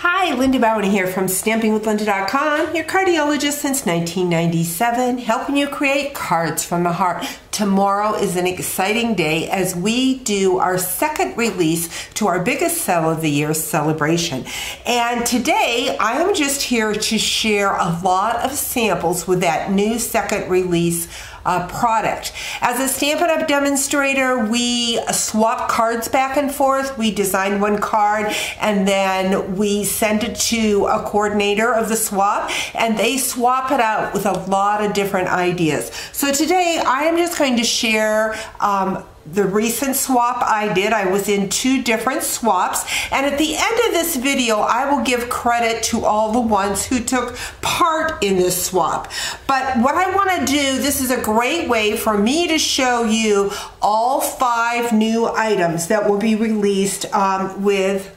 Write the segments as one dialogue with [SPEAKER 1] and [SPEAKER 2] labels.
[SPEAKER 1] Hi, Linda Bauwin here from StampingWithLinda.com, your cardiologist since 1997, helping you create cards from the heart. Tomorrow is an exciting day as we do our second release to our biggest sell of the year celebration. And today I am just here to share a lot of samples with that new second release uh, product. As a Stampin' Up! demonstrator, we swap cards back and forth. We design one card and then we send it to a coordinator of the swap and they swap it out with a lot of different ideas. So today I am just going to share um, the recent swap I did. I was in two different swaps. And at the end of this video, I will give credit to all the ones who took part in this swap. But what I want to do, this is a great way for me to show you all five new items that will be released um, with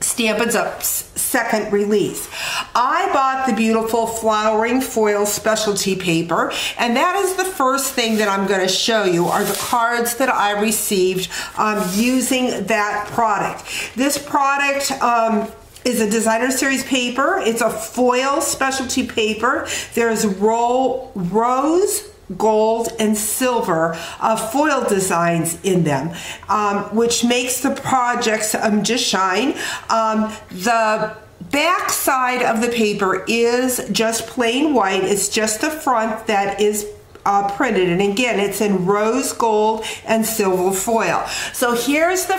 [SPEAKER 1] Stampin' Up's second release. I bought the beautiful flowering foil specialty paper and that is the first thing that I'm going to show you are the cards that I received um, using that product. This product um, is a designer series paper. It's a foil specialty paper. There's roll, rose, gold and silver uh, foil designs in them, um, which makes the projects um, just shine. Um, the back side of the paper is just plain white. It's just the front that is uh, printed. And again, it's in rose gold and silver foil. So here's the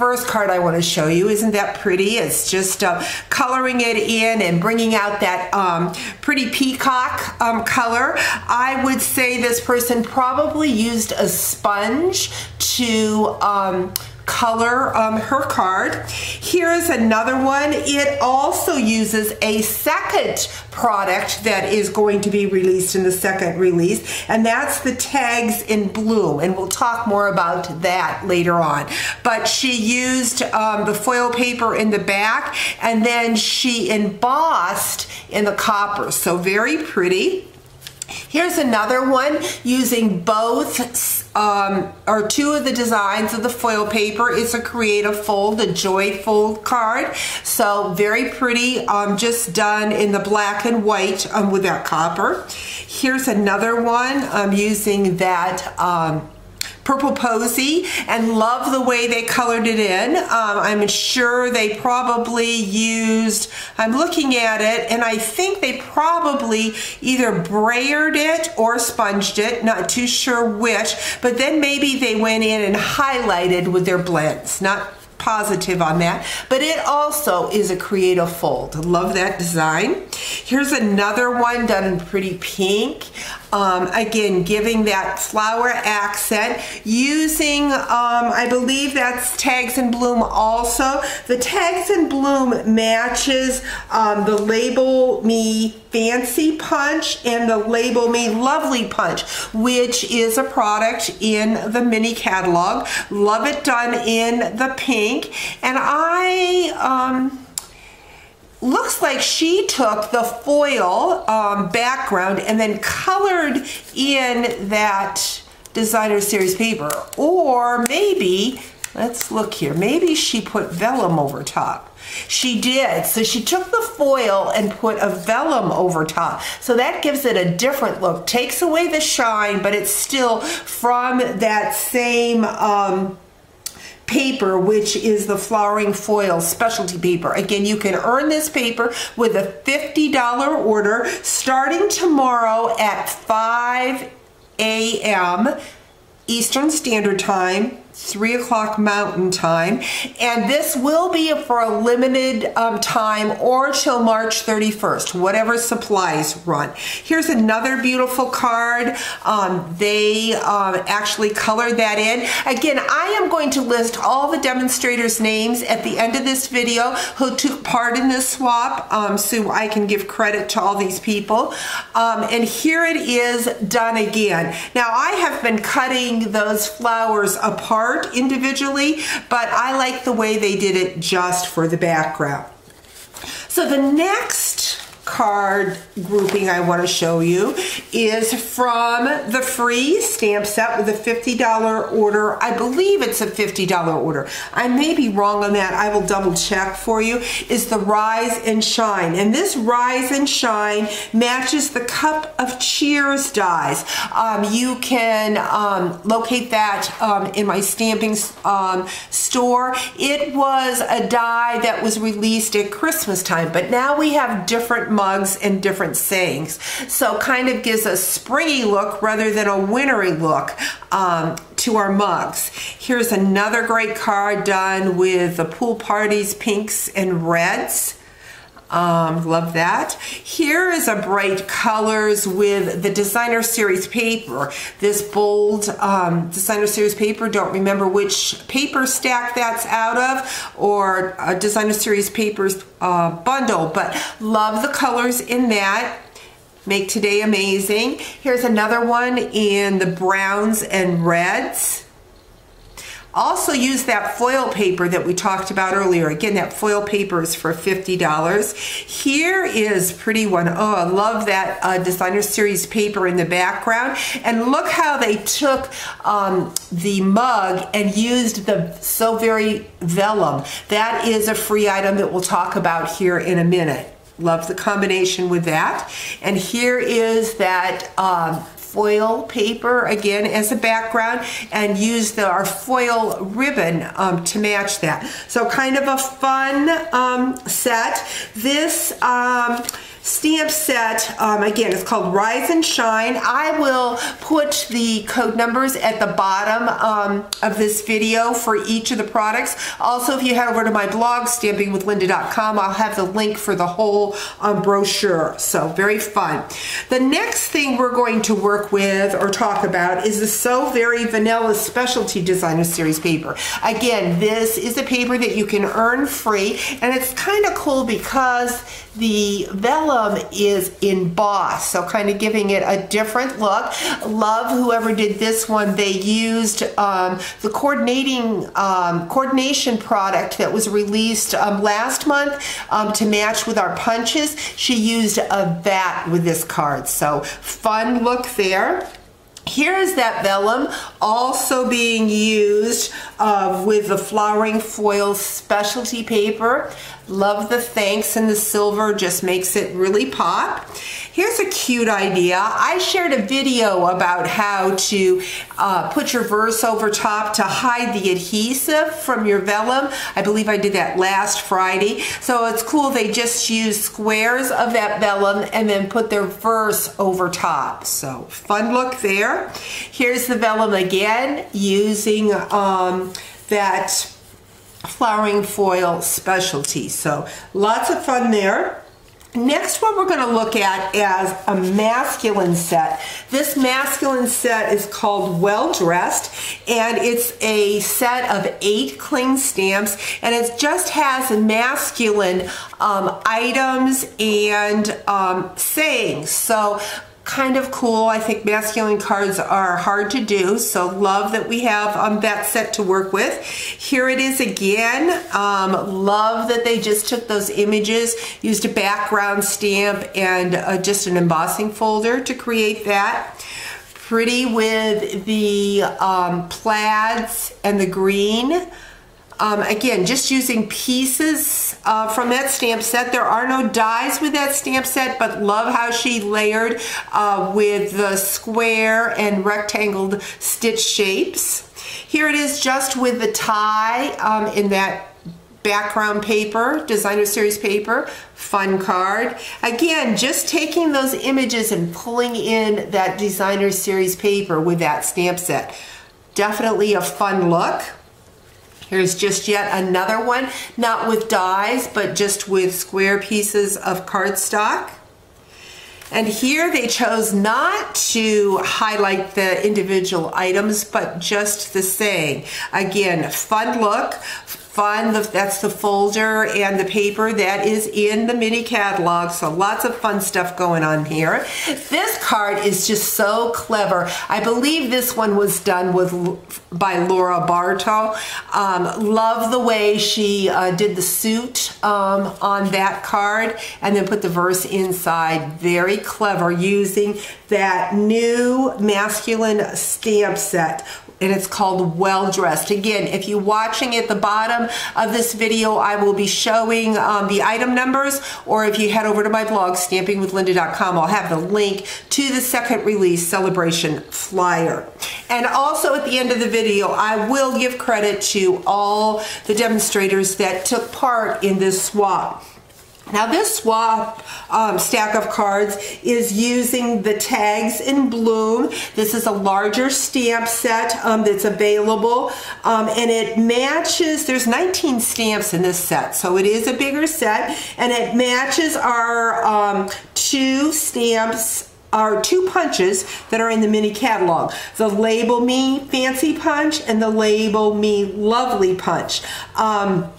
[SPEAKER 1] first card I want to show you. Isn't that pretty? It's just uh, coloring it in and bringing out that um, pretty peacock um, color. I would say this person probably used a sponge to um, color um, her card. Here's another one. It also uses a second product that is going to be released in the second release, and that's the tags in bloom, and we'll talk more about that later on. But she used um, the foil paper in the back, and then she embossed in the copper, so very pretty. Here's another one using both um, or two of the designs of the foil paper. It's a creative fold, a joy fold card. So very pretty, um, just done in the black and white um, with that copper. Here's another one I'm using that um, Purple Posy and love the way they colored it in. Um, I'm sure they probably used, I'm looking at it, and I think they probably either brayered it or sponged it, not too sure which, but then maybe they went in and highlighted with their blends, not positive on that, but it also is a creative fold. Love that design. Here's another one done in pretty pink. Um, again, giving that flower accent, using, um, I believe that's Tags in Bloom also. The Tags in Bloom matches um, the Label Me Fancy Punch and the Label Me Lovely Punch, which is a product in the mini catalog. Love it done in the pink. And I, um, looks like she took the foil um, background and then colored in that designer series paper. Or maybe, let's look here, maybe she put vellum over top. She did. So she took the foil and put a vellum over top. So that gives it a different look. Takes away the shine, but it's still from that same um, paper, which is the flowering foil specialty paper. Again, you can earn this paper with a $50 order starting tomorrow at 5 a.m. Eastern Standard Time 3 o'clock mountain time. And this will be for a limited um, time or till March 31st whatever supplies run. Here's another beautiful card. Um, they uh, actually colored that in. Again I am going to list all the demonstrators names at the end of this video who took part in this swap um, so I can give credit to all these people. Um, and here it is done again. Now I have been cutting those flowers apart art individually, but I like the way they did it just for the background. So the next card grouping I want to show you is from the free stamp set with a $50 order. I believe it's a $50 order. I may be wrong on that. I will double check for you. Is the Rise and Shine. And this Rise and Shine matches the Cup of Cheers dies. Um, you can um, locate that um, in my stamping um, store. It was a die that was released at Christmas time, but now we have different and different sayings. So kind of gives a springy look rather than a wintry look um, to our mugs. Here's another great card done with the pool parties pinks and reds. Um, love that. Here is a bright colors with the designer series paper. This bold um, designer series paper, don't remember which paper stack that's out of or a designer series papers uh, bundle, but love the colors in that. Make today amazing. Here's another one in the browns and reds. Also use that foil paper that we talked about earlier. Again, that foil paper is for $50. Here is pretty one. Oh, I love that uh, designer series paper in the background. And look how they took um, the mug and used the So Very Vellum. That is a free item that we'll talk about here in a minute. Love the combination with that. And here is that um, foil paper again as a background and use the, our foil ribbon um, to match that. So kind of a fun um, set. This um, stamp set, um, again, it's called Rise and Shine. I will put the code numbers at the bottom um, of this video for each of the products. Also, if you head over to my blog, stampingwithlinda.com, I'll have the link for the whole um, brochure. So very fun. The next thing we're going to work with or talk about is the So Very Vellum Specialty Designer Series paper. Again, this is a paper that you can earn free, and it's kind of cool because the vellum is embossed, so kind of giving it a different look. Love whoever did this one. They used um, the coordinating um, coordination product that was released um, last month um, to match with our punches. She used a vat with this card, so fun look there. Here is that vellum also being used uh, with the flowering foil specialty paper. Love the thanks and the silver just makes it really pop. Here's a cute idea. I shared a video about how to uh, put your verse over top to hide the adhesive from your vellum. I believe I did that last Friday. So it's cool they just use squares of that vellum and then put their verse over top. So fun look there. Here's the vellum again using um, that flowering foil specialty. So lots of fun there. Next one we're going to look at as a masculine set. This masculine set is called Well Dressed and it's a set of eight cling stamps and it just has masculine um, items and um, sayings. So kind of cool. I think masculine cards are hard to do, so love that we have um, that set to work with. Here it is again. Um, love that they just took those images, used a background stamp and uh, just an embossing folder to create that. Pretty with the um, plaids and the green. Um, again, just using pieces uh, from that stamp set. There are no dies with that stamp set, but love how she layered uh, with the square and rectangled stitch shapes. Here it is just with the tie um, in that background paper, designer series paper, fun card. Again, just taking those images and pulling in that designer series paper with that stamp set. Definitely a fun look. Here's just yet another one, not with dies, but just with square pieces of cardstock. And here they chose not to highlight the individual items, but just the saying. Again, fun look, fun. That's the folder and the paper that is in the mini catalog. So lots of fun stuff going on here. This card is just so clever. I believe this one was done with by Laura Bartow. Um, love the way she uh, did the suit um, on that card and then put the verse inside. Very clever using that new masculine stamp set and it's called Well Dressed. Again, if you're watching at the bottom of this video, I will be showing um, the item numbers, or if you head over to my blog, stampingwithlinda.com, I'll have the link to the second release Sale-a-Bration flyer. And also at the end of the video, I will give credit to all the demonstrators that took part in this swap. Now this swap um, stack of cards is using the tags in bloom. This is a larger stamp set um, that's available um, and it matches, there's 19 stamps in this set, so it is a bigger set and it matches our um, two stamps are two punches that are in the mini catalog. The Label Me Fancy Punch and the Label Me Lovely Punch. Um,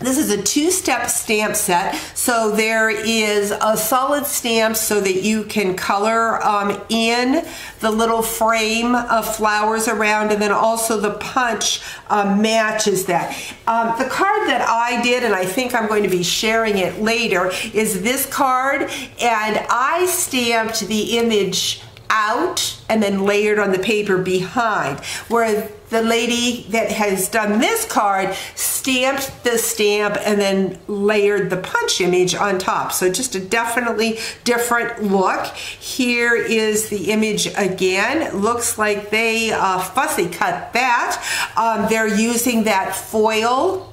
[SPEAKER 1] this is a two-step stamp set. So there is a solid stamp so that you can color um, in the little frame of flowers around and then also the punch um, matches that. Um, the card that I did, and I think I'm going to be sharing it later, is this card and I stamped the image out and then layered on the paper behind. Where the lady that has done this card stamped the stamp and then layered the punch image on top. So just a definitely different look. Here is the image again. looks like they uh, fussy cut that. Um, they're using that foil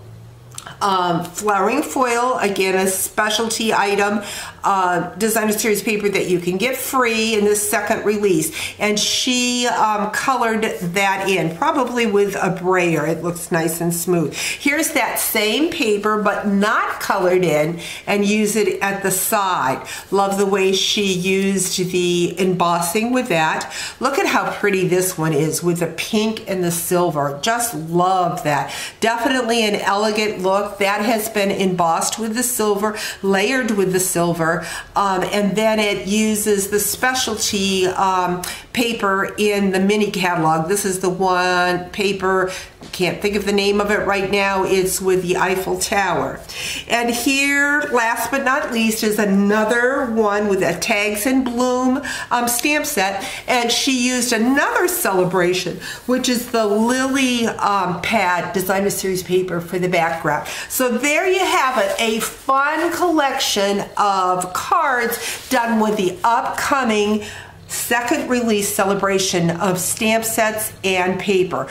[SPEAKER 1] um, flowering foil, again, a specialty item, uh, designer series paper that you can get free in this second release. And she um, colored that in, probably with a brayer. It looks nice and smooth. Here's that same paper, but not colored in, and use it at the side. Love the way she used the embossing with that. Look at how pretty this one is with the pink and the silver. Just love that. Definitely an elegant look. That has been embossed with the silver, layered with the silver, um, and then it uses the specialty um, paper in the mini catalog. This is the one paper, can't think of the name of it right now, it's with the Eiffel Tower. And here, last but not least, is another one with a Tags in Bloom um, stamp set, and she used another celebration, which is the Lily um, Pad Designer Series paper for the background. So there you have it, a fun collection of cards done with the upcoming second release Sale-a-Bration of stamp sets and paper.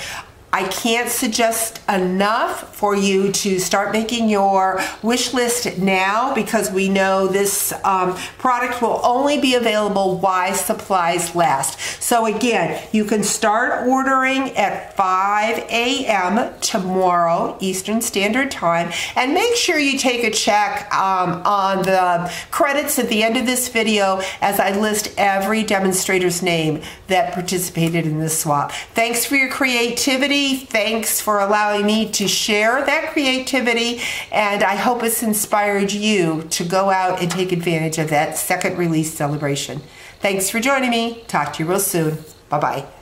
[SPEAKER 1] I can't suggest enough for you to start making your wish list now because we know this um, product will only be available while supplies last. So again, you can start ordering at 5 a.m. tomorrow Eastern Standard Time and make sure you take a check um, on the credits at the end of this video as I list every demonstrator's name that participated in this swap. Thanks for your creativity Thanks for allowing me to share that creativity, and I hope it's inspired you to go out and take advantage of that second release Sale-a-Bration. Thanks for joining me. Talk to you real soon. Bye bye.